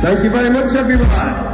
Obrigado you já lá.